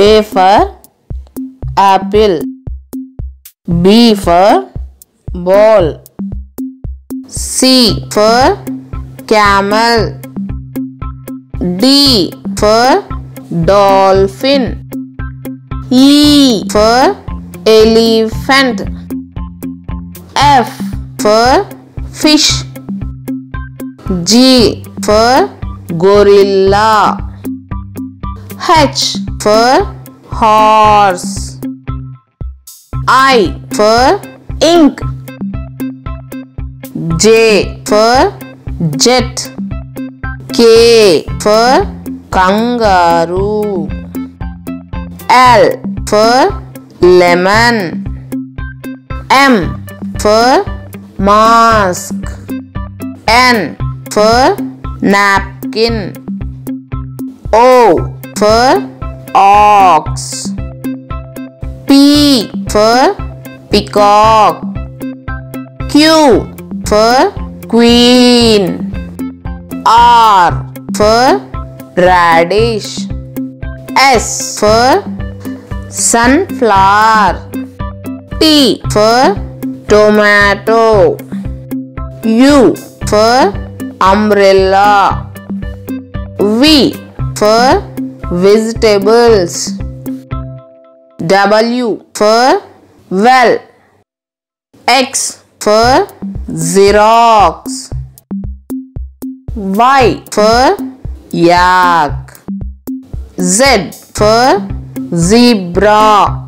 A for apple. B for ball. C for camel. D for dolphin. E for elephant. F for fish. G for gorilla. H for horse. I for ink. J for jet. K for kangaroo. L for lemon. M for mask. N for napkin. O for ox. P for peacock. Q for queen. R for radish. S for sunflower. T for tomato. U for umbrella. V for vegetables. W for well. X for Xerox. Y for yak. Z for zebra.